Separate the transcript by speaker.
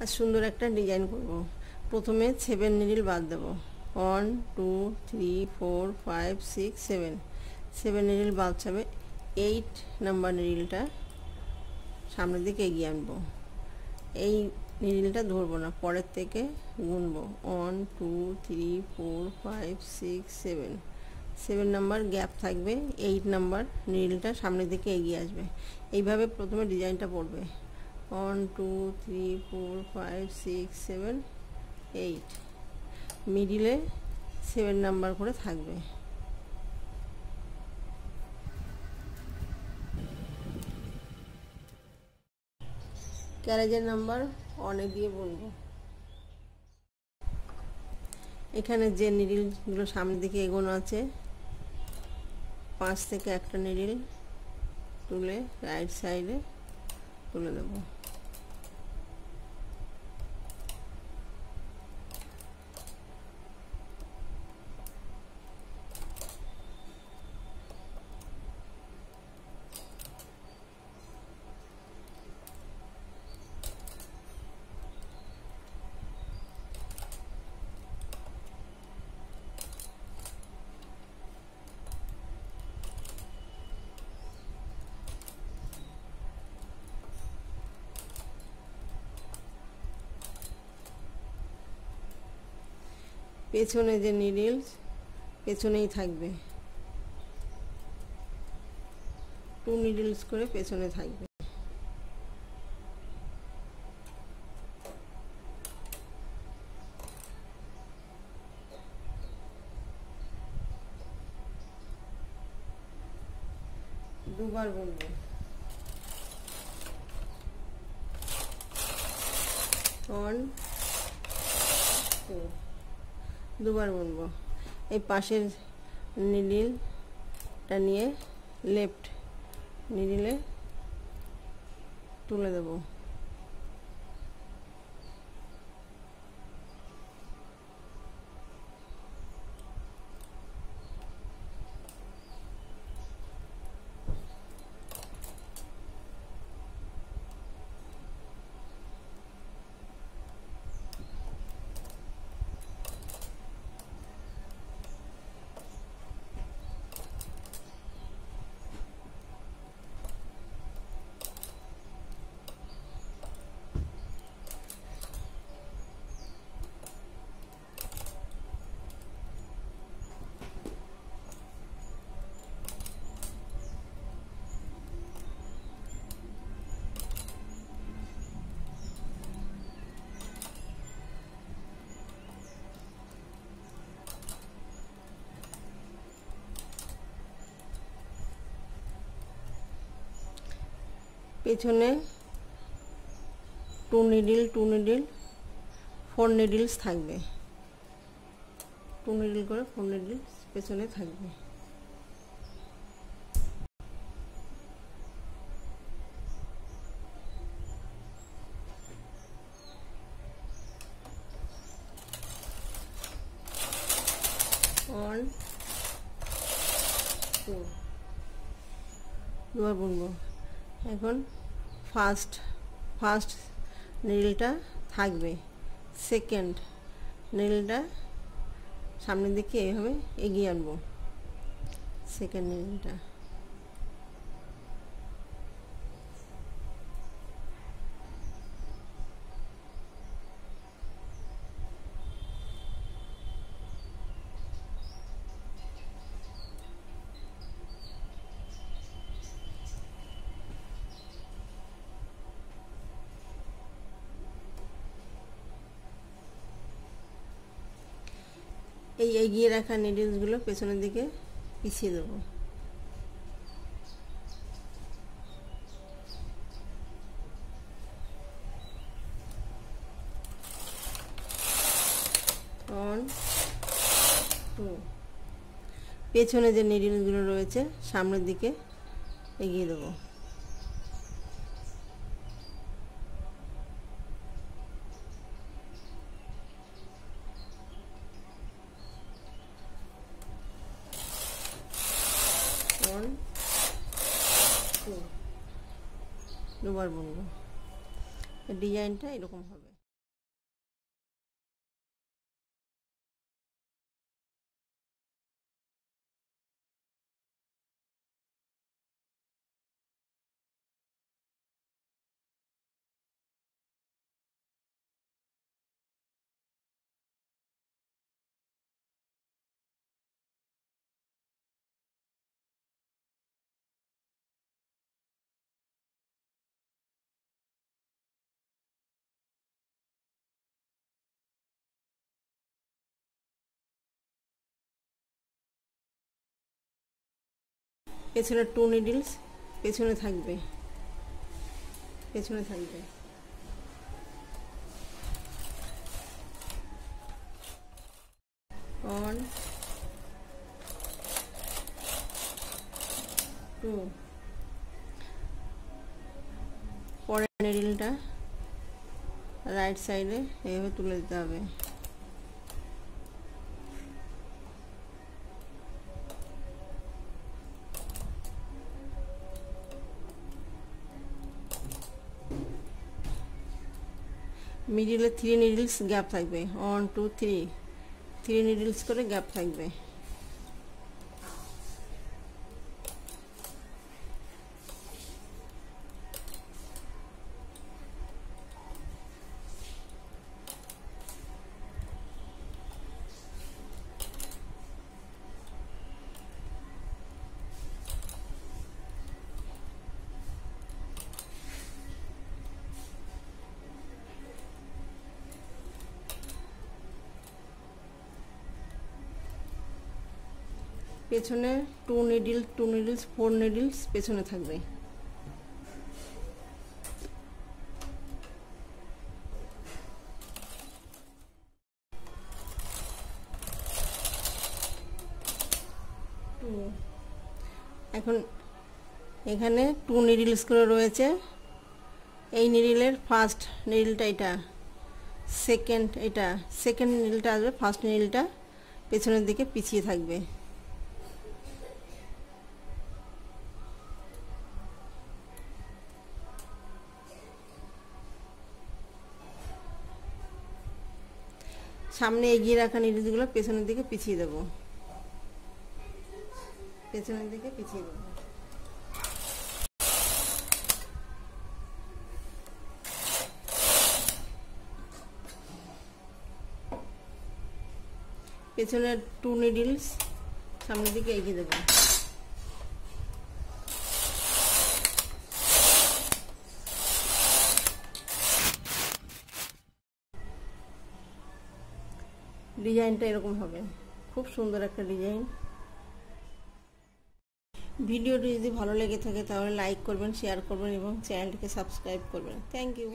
Speaker 1: আর সুন্দর একটা ডিজাইন করব। প্রথমে সেভেন নিডিল বাদ দেব। One two three four five six seven seven needle বাদ যাবে। এইট নাম্বার নিডিলটা সামনের দিকে এগিয়ে আনব। এই নিডিলটা ধরবো না, পরের থেকে গুনবো। One two three four five six seven seven number gap থাকবে। এইট নাম্বার নিডিলটা সামনের দিকে এগিয়ে আসবে। এইভাবে প্রথমে ডিজাইনটা পড়বে। One, two, three, four, five, six, seven, eight. মিডিলে সেভেন নাম্বার করে থাকবে। ক্যারেজের নাম্বার অনে দিয়ে বলব। এখানে যে নিডিলগুলো সামনের দিকে এগোনো আছে, পাঁচ থেকে একটা নিডিল তুলে রাইট সাইডে তুলে দেবো। পেছনে যে নিডিলস পেছনেই থাকবে। টু নিডিলস করে পেছনে থাকবে। দুবার বলব। টু দুবার বুনবো এই পাশের নিডিলটা নিয়ে লেফট নিডিলে তুলে দেবো। পেছনে two needle two needle four needles থাকবে। টু নিডিল করে ফোর নিডিলস পেছনে থাকবে। ওয়ান টু দুবার বুনবো। এখন ফার্স্ট ফার্স্ট নীলটা থাকবে। সেকেন্ড নীলটা সামনের দিকে এভাবে এগিয়ে আনব। সেকেন্ড নীলটা এই এগিয়ে রাখা নিডলসগুলো পেছনের দিকে পিছিয়ে দেবো। পেছনে যে নিডলসগুলো রয়েছে, সামনের দিকে এগিয়ে দেবো ওয়ান টু দুবার বুনবো ডিজাইনটা এরকম হবে। পেছনে টু নিডলস পেছনে থাকবে। পেছনে থাকবে। ওয়ান টু পরের নিডিলটা রাইট সাইডে এইভাবে তুলে দিতে হবে। মিডিলে থ্রি নিডলস গ্যাপ থাকবে। One two three three needles করে গ্যাপ থাকবে। পেছনে two needle two needles four needles পেছনে থাকবে। এখন এখানে টু নিডিলস করে রয়েছে। এই নিডিলের ফার্স্ট নিডিলটা এটা। সেকেন্ড এটা। সেকেন্ড নিডিলটা আসবে ফার্স্ট নিডিলটা পেছনের দিকে পিছিয়ে থাকবে। সামনে এগিয়ে রাখা নিরিজগুলো পেছনের দিকে পিছিয়ে দেবো। পেছনের দিকে পিছিয়ে দেবো। পেছনের টু নিডিলস সামনের দিকে এগিয়ে দেবো। ডিজাইনটা এরকম হবে। খুব সুন্দর একটা ডিজাইন। ভিডিওটি যদি ভালো লেগে থাকে তাহলে লাইক করবেন, শেয়ার করবেন এবং চ্যানেলটিকে সাবস্ক্রাইব করবেন। Thank you.